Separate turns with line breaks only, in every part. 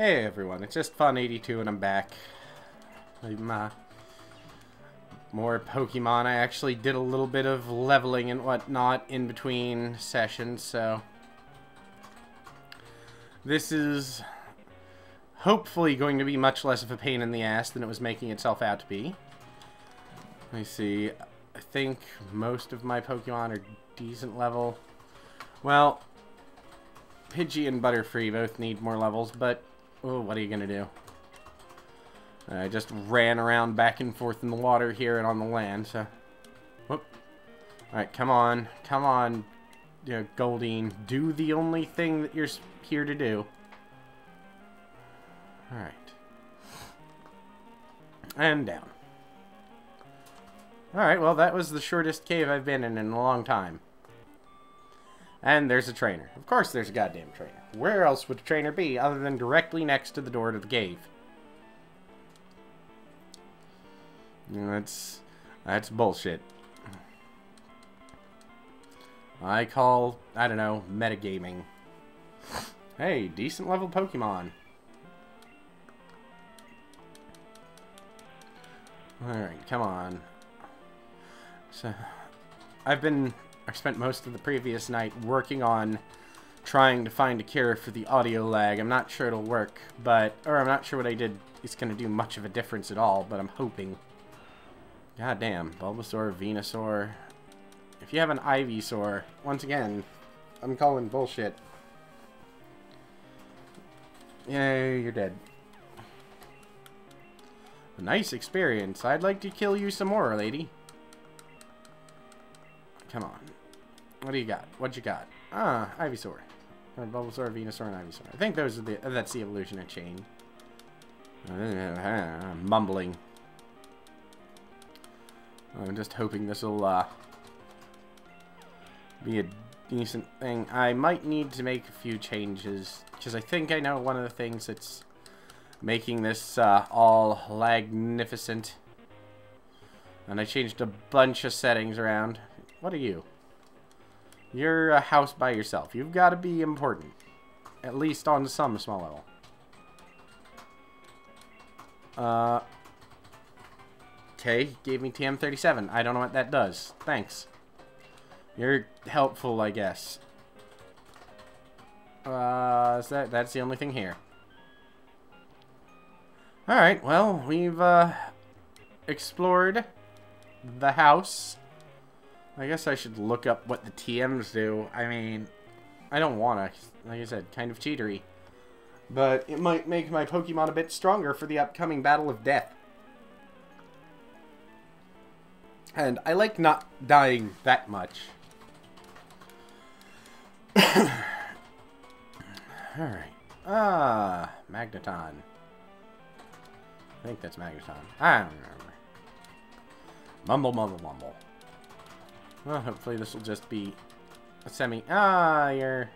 Hey everyone, it's Isstvan82 and I'm back. I'm, uh, more Pokemon. I actually did a little bit of leveling and whatnot in between sessions, so... This is hopefully going to be much less of a pain in the ass than it was making itself out to be. Let me see. I think most of my Pokemon are decent level. Well, Pidgey and Butterfree both need more levels, but oh, what are you going to do? I just ran around back and forth in the water here and on the land, so... Whoop. Alright, come on. Come on, you know, Goldeen. Do the only thing that you're here to do. Alright. And down. Alright, well, that was the shortest cave I've been in in a long time. And there's a trainer. Of course there's a goddamn trainer. Where else would a trainer be other than directly next to the door to the cave? That's that's bullshit. I call, I don't know, metagaming. Hey, decent level Pokemon. Alright, come on. So, I've been, I spent most of the previous night working on trying to find a cure for the audio lag. I'm not sure it'll work, but, or I'm not sure what I did is going to do much of a difference at all, but I'm hoping. God damn, Bulbasaur, Venusaur. If you have an Ivysaur, once again, I'm calling bullshit. Yay, you're dead. A nice experience. I'd like to kill you some more, lady. Come on. What do you got? What you got? Ah, Ivysaur. Or Bulbasaur, Venusaur, and Ivysaur. I think those are the that's the evolution of chain. I'm mumbling. I'm just hoping this will uh, be a decent thing. I might need to make a few changes because I think I know one of the things that's making this uh, all magnificent. And I changed a bunch of settings around. What are you? You're a house by yourself. You've got to be important. At least on some small level. Uh, okay, gave me TM37. I don't know what that does. Thanks. You're helpful, I guess. Uh, is that, that's the only thing here. Alright, well, we've, uh, explored the house. I guess I should look up what the TMs do. I mean, I don't want to. Like I said, kind of cheatery. But it might make my Pokemon a bit stronger for the upcoming Battle of Death. And I like not dying that much. Alright. Ah, Magneton. I think that's Magneton. I don't remember. Mumble, mumble, mumble. Well, hopefully this will just be a semi... Ah, you're...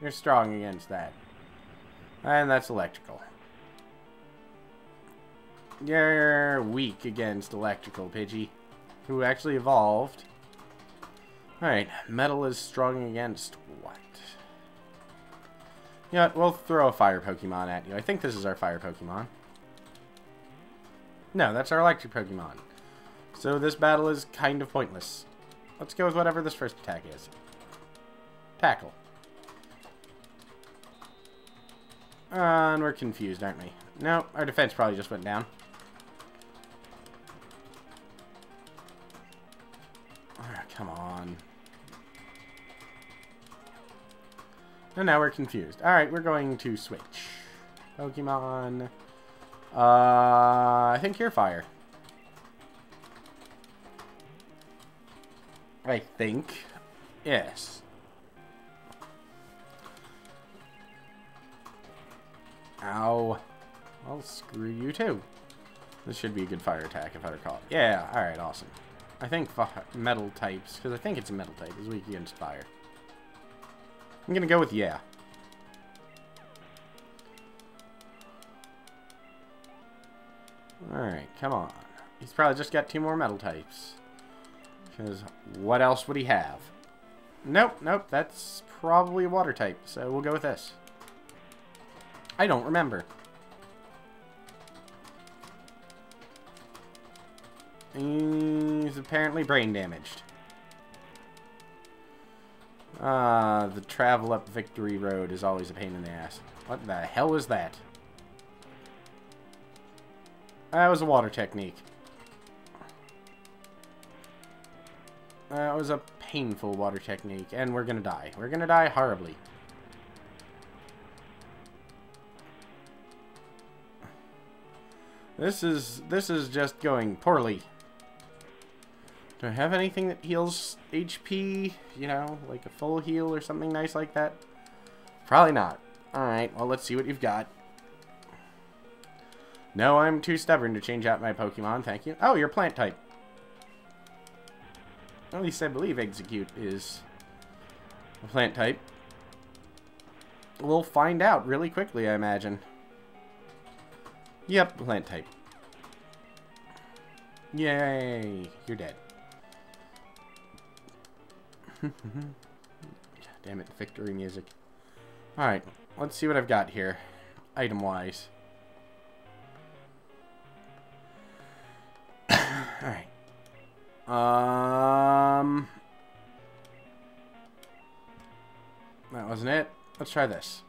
You're strong against that. And that's electrical. You're weak against electrical, Pidgey. Who actually evolved. Alright, metal is strong against what? Yeah, we'll throw a fire Pokemon at you. I think this is our fire Pokemon. No, that's our electric Pokemon. So this battle is kind of pointless. Let's go with whatever this first attack is. Tackle. Uh, and we're confused, aren't we? No, our defense probably just went down. Oh, come on. And now we're confused. Alright, we're going to switch. Pokemon... Uh, I think you're fire. I think. Yes. Ow. Well, screw you too. This should be a good fire attack if I recall. Yeah, alright, awesome. I think metal types, because I think it's a metal type, is weak against fire. I'm gonna go with yeah. Alright, come on. He's probably just got two more metal types. Because what else would he have? Nope, nope, that's probably a water type, so we'll go with this. I don't remember. He's apparently brain damaged. Ah, uh, the travel up Victory Road is always a pain in the ass. What the hell is that? That was a water technique. Uh, that was a painful water technique, and we're gonna die. We're gonna die horribly. This is this is just going poorly. Do I have anything that heals HP? You know, like a full heal or something nice like that? Probably not. Alright, well, let's see what you've got. No, I'm too stubborn to change out my Pokemon, thank you. Oh, you're plant type. At least I believe Exeggcute is a plant type. We'll find out really quickly, I imagine. Yep, plant type. Yay, you're dead. Damn it, victory music. Alright, let's see what I've got here, item-wise. Alright. Um... wasn't it. Let's try this.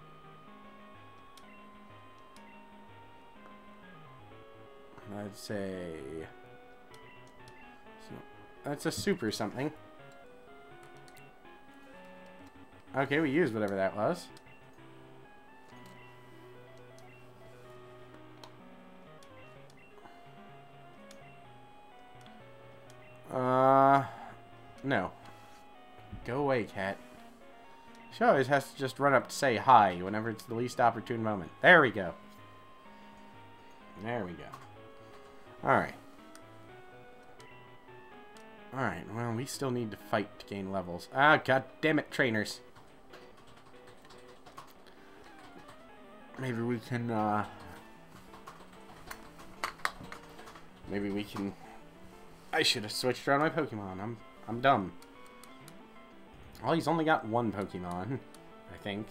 I'd say... So, that's a super something. Okay, we used whatever that was. Uh, no. Go away, cat. She always has to just run up to say hi whenever it's the least opportune moment. There we go. There we go. Alright. Alright, well, we still need to fight to gain levels. Ah, god damn it, trainers. Maybe we can, uh... Maybe we can... I should have switched around my Pokemon. I'm, I'm dumb. Well, he's only got one Pokemon, I think.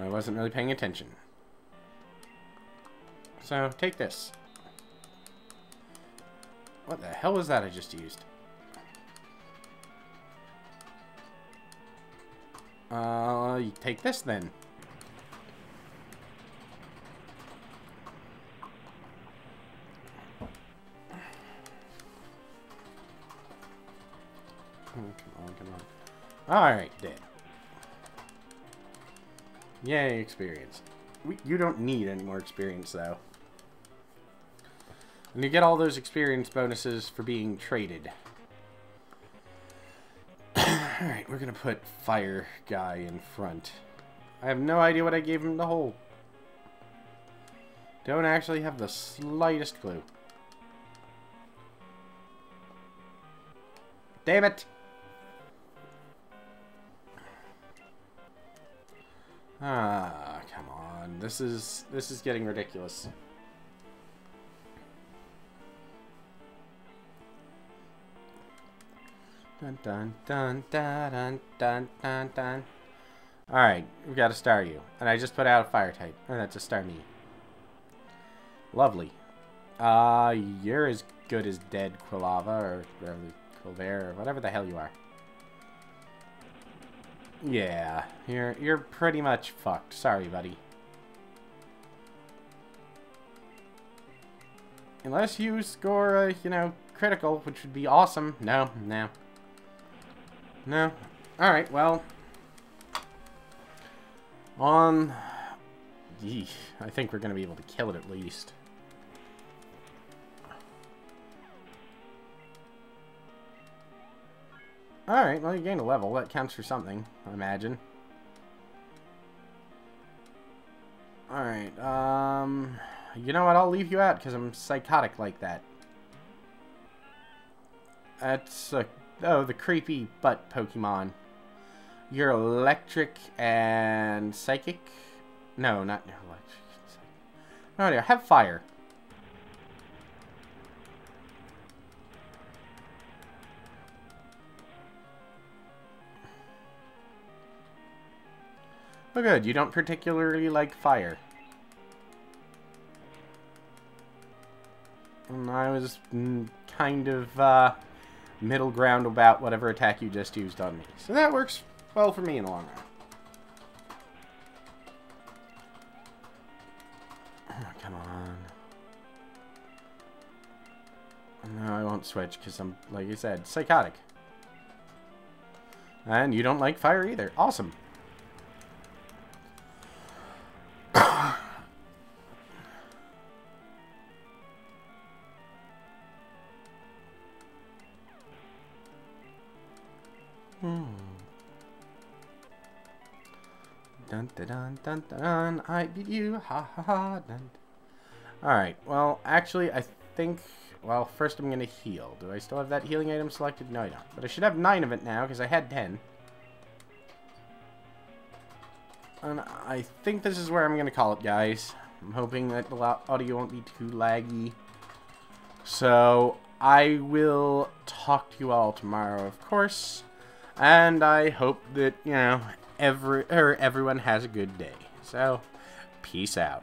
I wasn't really paying attention. So, take this. What the hell was that I just used? Uh, take this then. Alright, dead. Yay, experience. We, you don't need any more experience, though. And you get all those experience bonuses for being traded. Alright, we're gonna put Fire Guy in front. I have no idea what I gave him to hold. Don't actually have the slightest clue. Damn it! Ah, come on. This is this is getting ridiculous. Dun dun dun dun dun dun dun dun. Alright, we got to Staryu. And I just put out a fire type. And that's a Starmie. Lovely. Uh, you're as good as dead Quilava or Quilver or whatever the hell you are. Yeah, you're you're pretty much fucked. Sorry, buddy. Unless you score a, you know, critical, which would be awesome. No, no. No. Alright, well. On... Yeesh, I think we're going to be able to kill it at least. Alright, well you gained a level. That counts for something, I imagine. Alright, um... You know what, I'll leave you out because I'm psychotic like that. That's a... Oh, the creepy butt Pokemon. You're electric and psychic? No, not electric. No, no, have fire. Oh good, you don't particularly like fire. And I was mm, kind of uh, middle ground about whatever attack you just used on me. So that works well for me in the long run. Oh, come on. No, I won't switch because I'm, like you said, psychotic. And you don't like fire either. Awesome. Hmm. Dun dun dun dun dun. I beat you. Ha ha ha. Dun. Alright, well, actually, I think... Well, first I'm to heal. Do I still have that healing item selected? No, I don't. But I should have 9 of it now, because I had 10. And I think this is where I'm to call it, guys. I'm hoping that the audio won't be too laggy. So, I will talk to you all tomorrow, of course. And I hope that, you know, every, or everyone has a good day. So, peace out.